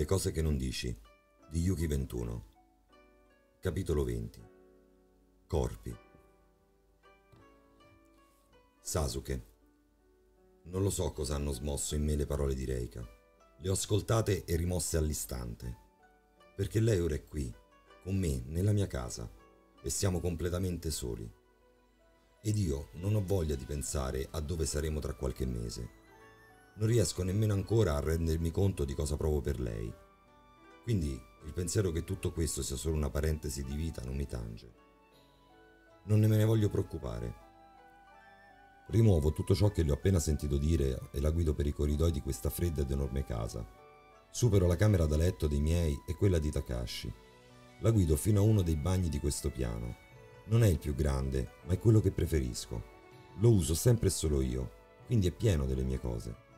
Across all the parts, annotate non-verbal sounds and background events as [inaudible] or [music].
Le cose che non dici di Yuki 21 Capitolo 20 Corpi Sasuke Non lo so cosa hanno smosso in me le parole di Reika. Le ho ascoltate e rimosse all'istante. Perché lei ora è qui, con me, nella mia casa, e siamo completamente soli. Ed io non ho voglia di pensare a dove saremo tra qualche mese non riesco nemmeno ancora a rendermi conto di cosa provo per lei. Quindi il pensiero che tutto questo sia solo una parentesi di vita non mi tange. Non ne me ne voglio preoccupare. Rimuovo tutto ciò che le ho appena sentito dire e la guido per i corridoi di questa fredda ed enorme casa. Supero la camera da letto dei miei e quella di Takashi. La guido fino a uno dei bagni di questo piano. Non è il più grande, ma è quello che preferisco. Lo uso sempre e solo io, quindi è pieno delle mie cose.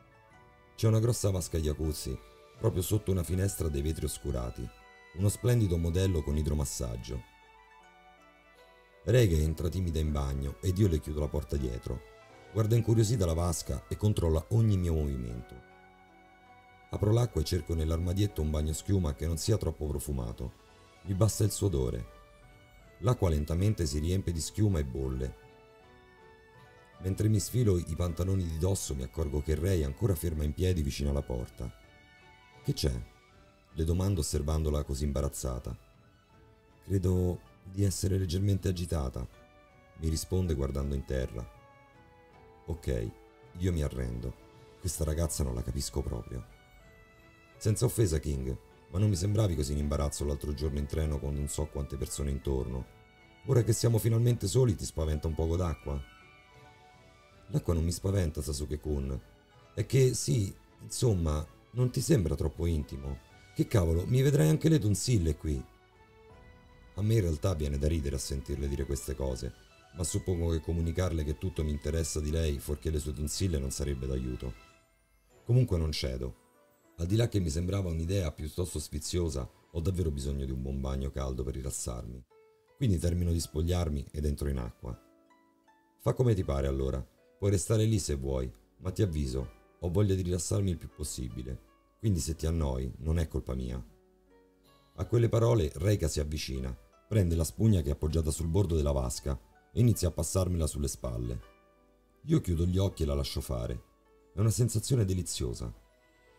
C'è una grossa vasca jacuzzi, proprio sotto una finestra dei vetri oscurati, uno splendido modello con idromassaggio. Rega entra timida in bagno ed io le chiudo la porta dietro. Guarda incuriosita la vasca e controlla ogni mio movimento. Apro l'acqua e cerco nell'armadietto un bagno schiuma che non sia troppo profumato. Gli basta il suo odore. L'acqua lentamente si riempie di schiuma e bolle Mentre mi sfilo i pantaloni di dosso mi accorgo che Ray è ancora ferma in piedi vicino alla porta. Che c'è? Le domando osservandola così imbarazzata. Credo di essere leggermente agitata, mi risponde guardando in terra. Ok, io mi arrendo. Questa ragazza non la capisco proprio. Senza offesa, King, ma non mi sembravi così in imbarazzo l'altro giorno in treno con non so quante persone intorno. Ora che siamo finalmente soli ti spaventa un poco d'acqua? L'acqua non mi spaventa, Sasuke-kun. È che sì, insomma, non ti sembra troppo intimo. Che cavolo, mi vedrai anche le tonsille qui. A me in realtà viene da ridere a sentirle dire queste cose, ma suppongo che comunicarle che tutto mi interessa di lei, fuorché le sue tonsille, non sarebbe d'aiuto. Comunque non cedo. Al di là che mi sembrava un'idea piuttosto sfiziosa, ho davvero bisogno di un buon bagno caldo per rilassarmi. Quindi termino di spogliarmi ed entro in acqua. Fa come ti pare allora. Puoi restare lì se vuoi, ma ti avviso, ho voglia di rilassarmi il più possibile, quindi se ti annoi non è colpa mia. A quelle parole Reika si avvicina, prende la spugna che è appoggiata sul bordo della vasca e inizia a passarmela sulle spalle. Io chiudo gli occhi e la lascio fare. È una sensazione deliziosa.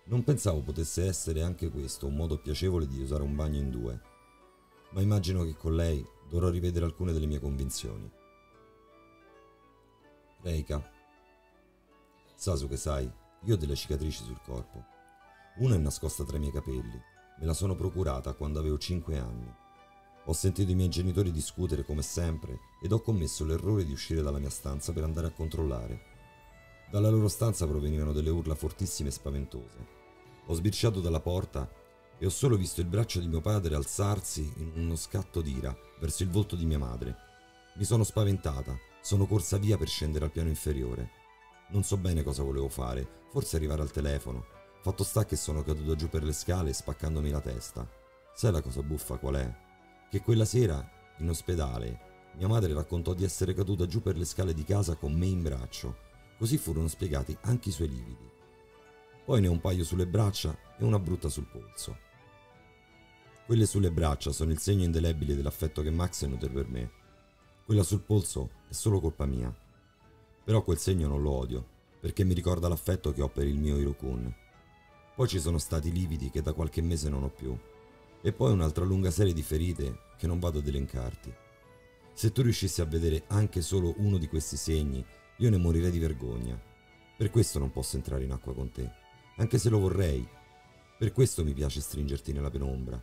Non pensavo potesse essere anche questo un modo piacevole di usare un bagno in due, ma immagino che con lei dovrò rivedere alcune delle mie convinzioni. Reika, Sasuke, sai, io ho delle cicatrici sul corpo. Una è nascosta tra i miei capelli. Me la sono procurata quando avevo 5 anni. Ho sentito i miei genitori discutere come sempre ed ho commesso l'errore di uscire dalla mia stanza per andare a controllare. Dalla loro stanza provenivano delle urla fortissime e spaventose. Ho sbirciato dalla porta e ho solo visto il braccio di mio padre alzarsi in uno scatto d'ira verso il volto di mia madre. Mi sono spaventata, sono corsa via per scendere al piano inferiore. Non so bene cosa volevo fare, forse arrivare al telefono. Fatto sta che sono caduto giù per le scale spaccandomi la testa. Sai la cosa buffa qual è? Che quella sera, in ospedale, mia madre raccontò di essere caduta giù per le scale di casa con me in braccio. Così furono spiegati anche i suoi lividi. Poi ne ho un paio sulle braccia e una brutta sul polso. Quelle sulle braccia sono il segno indelebile dell'affetto che Max nutre per me. Quella sul polso è solo colpa mia. Però quel segno non lo odio, perché mi ricorda l'affetto che ho per il mio Hirokun. Poi ci sono stati lividi che da qualche mese non ho più, e poi un'altra lunga serie di ferite che non vado ad elencarti. Se tu riuscissi a vedere anche solo uno di questi segni, io ne morirei di vergogna. Per questo non posso entrare in acqua con te, anche se lo vorrei. Per questo mi piace stringerti nella penombra.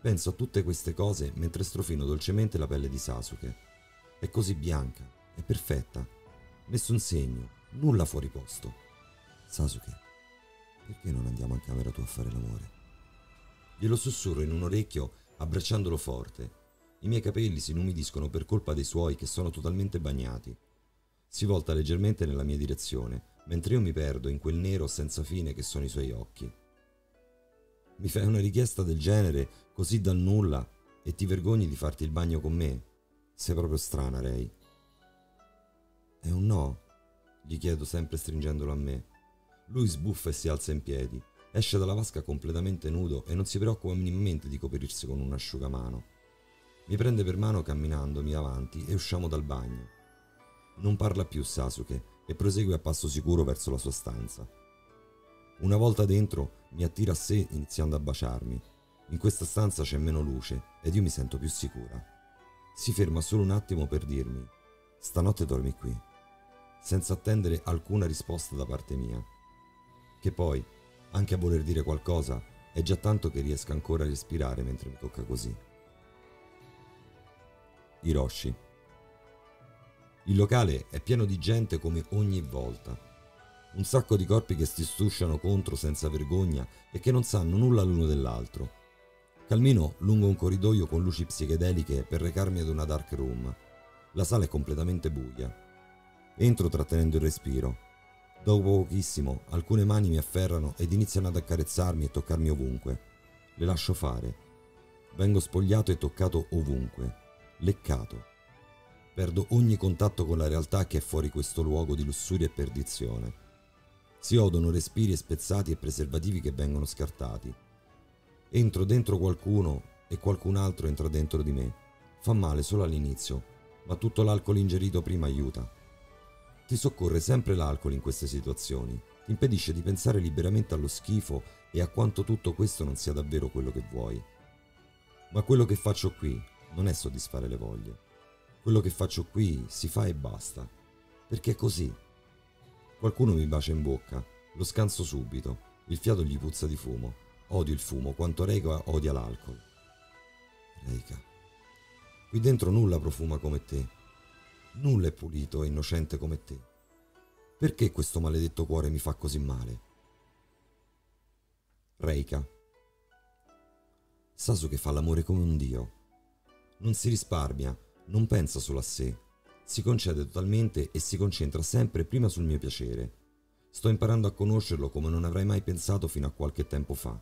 Penso a tutte queste cose mentre strofino dolcemente la pelle di Sasuke. È così bianca, è perfetta, Nessun segno, nulla fuori posto. Sasuke, perché non andiamo in camera tua a fare l'amore? Glielo sussurro in un orecchio abbracciandolo forte. I miei capelli si inumidiscono per colpa dei suoi che sono totalmente bagnati. Si volta leggermente nella mia direzione, mentre io mi perdo in quel nero senza fine che sono i suoi occhi. Mi fai una richiesta del genere, così dal nulla, e ti vergogni di farti il bagno con me? Sei proprio strana, Ray. È un no? gli chiedo sempre stringendolo a me. Lui sbuffa e si alza in piedi. esce dalla vasca completamente nudo e non si preoccupa minimamente di coprirsi con un asciugamano. Mi prende per mano camminandomi avanti e usciamo dal bagno. Non parla più Sasuke e prosegue a passo sicuro verso la sua stanza. Una volta dentro mi attira a sé iniziando a baciarmi. In questa stanza c'è meno luce ed io mi sento più sicura. Si ferma solo un attimo per dirmi, stanotte dormi qui, senza attendere alcuna risposta da parte mia. Che poi, anche a voler dire qualcosa, è già tanto che riesca ancora a respirare mentre mi tocca così. Hiroshi. Il locale è pieno di gente come ogni volta. Un sacco di corpi che si stusciano contro senza vergogna e che non sanno nulla l'uno dell'altro. Cammino lungo un corridoio con luci psichedeliche per recarmi ad una dark room. La sala è completamente buia. Entro trattenendo il respiro. Dopo pochissimo, alcune mani mi afferrano ed iniziano ad accarezzarmi e toccarmi ovunque. Le lascio fare. Vengo spogliato e toccato ovunque. Leccato. Perdo ogni contatto con la realtà che è fuori questo luogo di lussuria e perdizione. Si odono respiri spezzati e preservativi che vengono scartati Entro dentro qualcuno e qualcun altro entra dentro di me. Fa male solo all'inizio, ma tutto l'alcol ingerito prima aiuta. Ti soccorre sempre l'alcol in queste situazioni, ti impedisce di pensare liberamente allo schifo e a quanto tutto questo non sia davvero quello che vuoi. Ma quello che faccio qui non è soddisfare le voglie. Quello che faccio qui si fa e basta, perché è così. Qualcuno mi bacia in bocca, lo scanso subito, il fiato gli puzza di fumo Odio il fumo, quanto Reika odia l'alcol. Reika. Qui dentro nulla profuma come te. Nulla è pulito e innocente come te. Perché questo maledetto cuore mi fa così male? Reika. Sasuke fa l'amore come un dio. Non si risparmia, non pensa solo a sé. Si concede totalmente e si concentra sempre prima sul mio piacere. Sto imparando a conoscerlo come non avrei mai pensato fino a qualche tempo fa.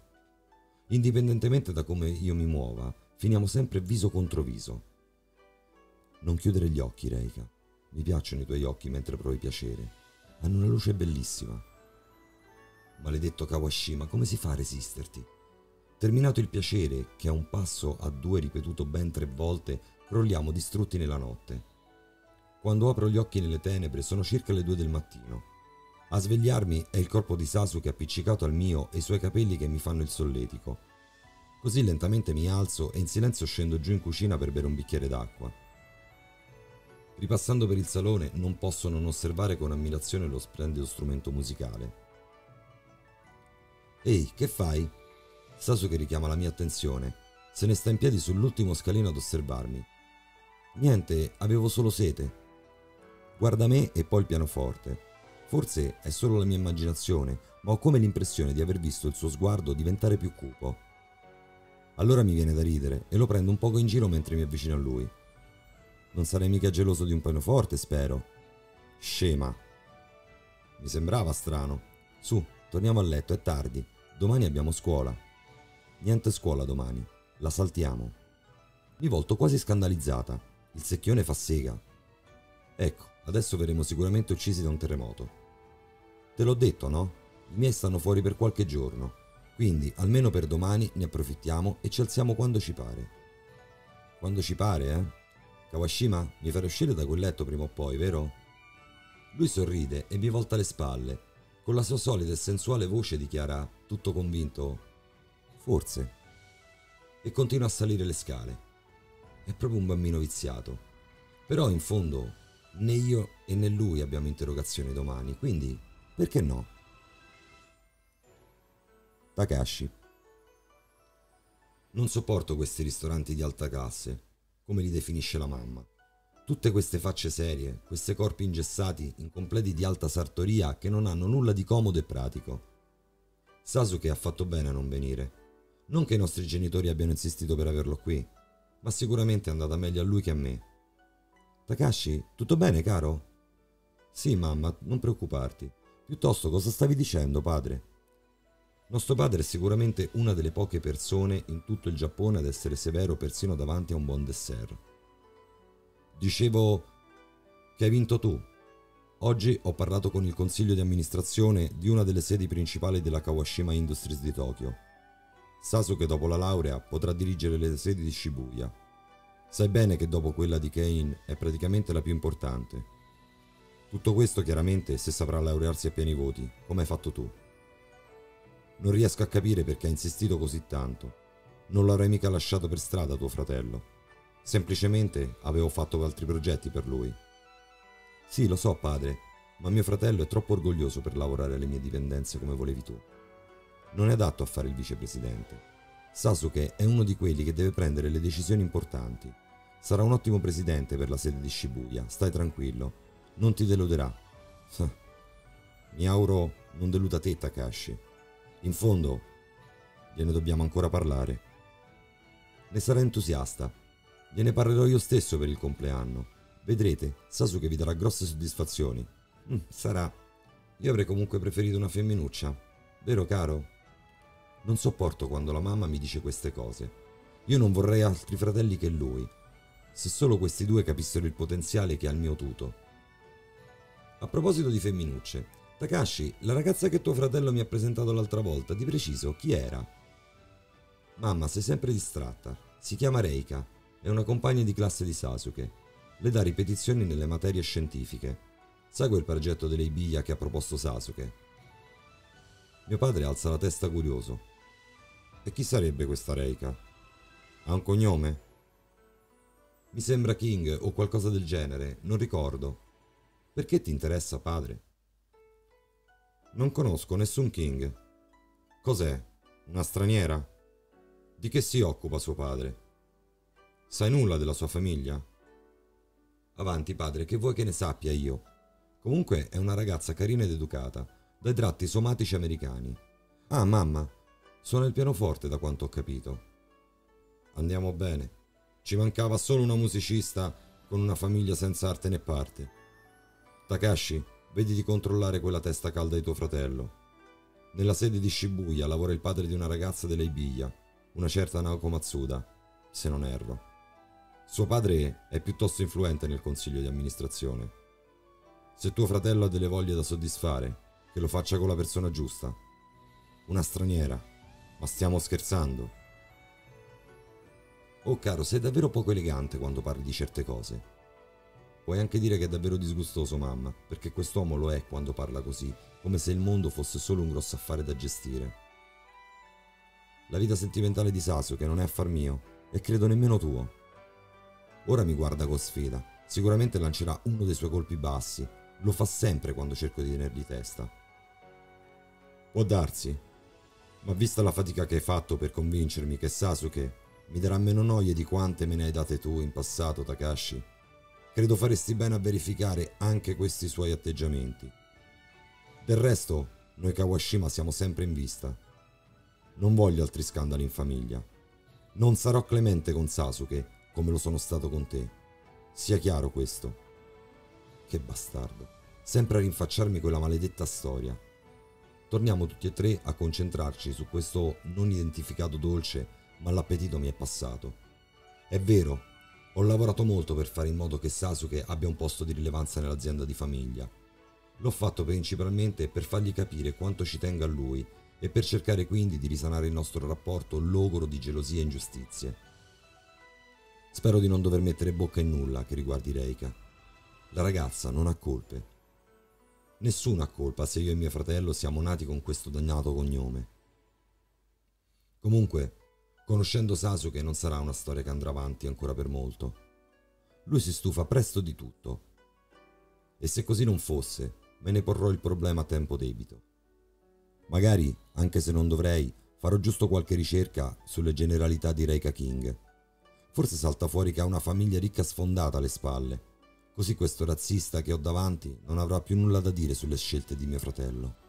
Indipendentemente da come io mi muova, finiamo sempre viso contro viso. Non chiudere gli occhi, Reika. Mi piacciono i tuoi occhi mentre provi piacere. Hanno una luce bellissima. Maledetto Kawashima, come si fa a resisterti? Terminato il piacere, che a un passo a due ripetuto ben tre volte, crolliamo distrutti nella notte. Quando apro gli occhi nelle tenebre sono circa le due del mattino. A svegliarmi è il corpo di Sasuke appiccicato al mio e i suoi capelli che mi fanno il solletico. Così lentamente mi alzo e in silenzio scendo giù in cucina per bere un bicchiere d'acqua. Ripassando per il salone non posso non osservare con ammirazione lo splendido strumento musicale. Ehi, che fai? Sasuke richiama la mia attenzione. Se ne sta in piedi sull'ultimo scalino ad osservarmi. Niente, avevo solo sete. Guarda me e poi il pianoforte. Forse è solo la mia immaginazione, ma ho come l'impressione di aver visto il suo sguardo diventare più cupo. Allora mi viene da ridere e lo prendo un poco in giro mentre mi avvicino a lui. Non sarei mica geloso di un pianoforte, spero. Scema. Mi sembrava strano. Su, torniamo a letto, è tardi. Domani abbiamo scuola. Niente scuola domani. La saltiamo. Mi volto quasi scandalizzata. Il secchione fa sega. Ecco, adesso verremo sicuramente uccisi da un terremoto. Te l'ho detto, no? I miei stanno fuori per qualche giorno, quindi almeno per domani ne approfittiamo e ci alziamo quando ci pare. Quando ci pare, eh? Kawashima, mi farà uscire da quel letto prima o poi, vero? Lui sorride e mi volta le spalle. Con la sua solita e sensuale voce dichiara, tutto convinto, forse. E continua a salire le scale. È proprio un bambino viziato. Però in fondo né io e né lui abbiamo interrogazioni domani, quindi perché no? Takashi. Non sopporto questi ristoranti di alta classe, come li definisce la mamma. Tutte queste facce serie, questi corpi ingessati, incompleti di alta sartoria che non hanno nulla di comodo e pratico. Sasuke ha fatto bene a non venire. Non che i nostri genitori abbiano insistito per averlo qui, ma sicuramente è andata meglio a lui che a me. Takashi, tutto bene, caro? Sì, mamma, non preoccuparti. Piuttosto, cosa stavi dicendo, padre? Nostro padre è sicuramente una delle poche persone in tutto il Giappone ad essere severo persino davanti a un buon dessert. Dicevo che hai vinto tu. Oggi ho parlato con il consiglio di amministrazione di una delle sedi principali della Kawashima Industries di Tokyo. Sasuke dopo la laurea potrà dirigere le sedi di Shibuya. Sai bene che dopo quella di Kane è praticamente la più importante. Tutto questo chiaramente se saprà laurearsi a pieni voti, come hai fatto tu. Non riesco a capire perché ha insistito così tanto. Non l'avrei mica lasciato per strada tuo fratello. Semplicemente avevo fatto altri progetti per lui. Sì, lo so, padre, ma mio fratello è troppo orgoglioso per lavorare alle mie dipendenze come volevi tu. Non è adatto a fare il vicepresidente. Sasuke è uno di quelli che deve prendere le decisioni importanti. Sarà un ottimo presidente per la sede di Shibuya, stai tranquillo. Non ti deluderà. [laughs] Mi auguro non deluda te, Takashi. In fondo, gliene dobbiamo ancora parlare. Ne sarà entusiasta Gliene parlerò io stesso per il compleanno. Vedrete, Sasuke vi darà grosse soddisfazioni. Mm, sarà. Io avrei comunque preferito una femminuccia. Vero caro? Non sopporto quando la mamma mi dice queste cose. Io non vorrei altri fratelli che lui. Se solo questi due capissero il potenziale che ha il mio tuto. A proposito di femminucce, Takashi, la ragazza che tuo fratello mi ha presentato l'altra volta, di preciso, chi era? Mamma, sei sempre distratta. Si chiama Reika è una compagna di classe di Sasuke. Le dà ripetizioni nelle materie scientifiche. Segue il progetto dell'Eibiya che ha proposto Sasuke. Mio padre alza la testa curioso. E chi sarebbe questa Reika? Ha un cognome? Mi sembra King o qualcosa del genere, non ricordo. Perché ti interessa, padre? Non conosco nessun King. Cos'è? Una straniera? Di che si occupa suo padre? Sai nulla della sua famiglia? Avanti, padre, che vuoi che ne sappia io? Comunque è una ragazza carina ed educata, dai tratti somatici americani. Ah, mamma, suona il pianoforte da quanto ho capito. Andiamo bene. Ci mancava solo una musicista con una famiglia senza arte né parte. Takashi, vedi di controllare quella testa calda di tuo fratello. Nella sede di Shibuya lavora il padre di una ragazza dell'Eibiya, una certa Naoko Matsuda, se non erro. Suo padre è piuttosto influente nel consiglio di amministrazione. Se tuo fratello ha delle voglie da soddisfare, che lo faccia con la persona giusta. Una straniera. Ma stiamo scherzando. Oh caro, sei davvero poco elegante quando parli di certe cose. Puoi anche dire che è davvero disgustoso, mamma, perché quest'uomo lo è quando parla così, come se il mondo fosse solo un grosso affare da gestire. La vita sentimentale di Sasuke non è affar mio, e credo nemmeno tuo. Ora mi guarda con sfida. Sicuramente lancerà uno dei suoi colpi bassi. Lo fa sempre quando cerco di tenergli testa. Può darsi. Ma vista la fatica che hai fatto per convincermi che Sasuke mi darà meno noie di quante me ne hai date tu in passato, Takashi, credo faresti bene a verificare anche questi suoi atteggiamenti. Del resto, noi Kawashima siamo sempre in vista. Non voglio altri scandali in famiglia. Non sarò clemente con Sasuke come lo sono stato con te. Sia chiaro questo. Che bastardo. Sempre a rinfacciarmi quella maledetta storia. Torniamo tutti e tre a concentrarci su questo non identificato dolce, ma l'appetito mi è passato. È vero, ho lavorato molto per fare in modo che Sasuke abbia un posto di rilevanza nell'azienda di famiglia. L'ho fatto principalmente per fargli capire quanto ci tenga a lui e per cercare quindi di risanare il nostro rapporto logoro di gelosie e ingiustizie. Spero di non dover mettere bocca in nulla che riguardi Reika. La ragazza non ha colpe. Nessuno ha colpa se io e mio fratello siamo nati con questo dannato cognome. Comunque, conoscendo Sasuke non sarà una storia che andrà avanti ancora per molto. Lui si stufa presto di tutto. E se così non fosse, me ne porrò il problema a tempo debito. Magari, anche se non dovrei, farò giusto qualche ricerca sulle generalità di Reika King Forse salta fuori che ha una famiglia ricca sfondata alle spalle. Così questo razzista che ho davanti non avrà più nulla da dire sulle scelte di mio fratello.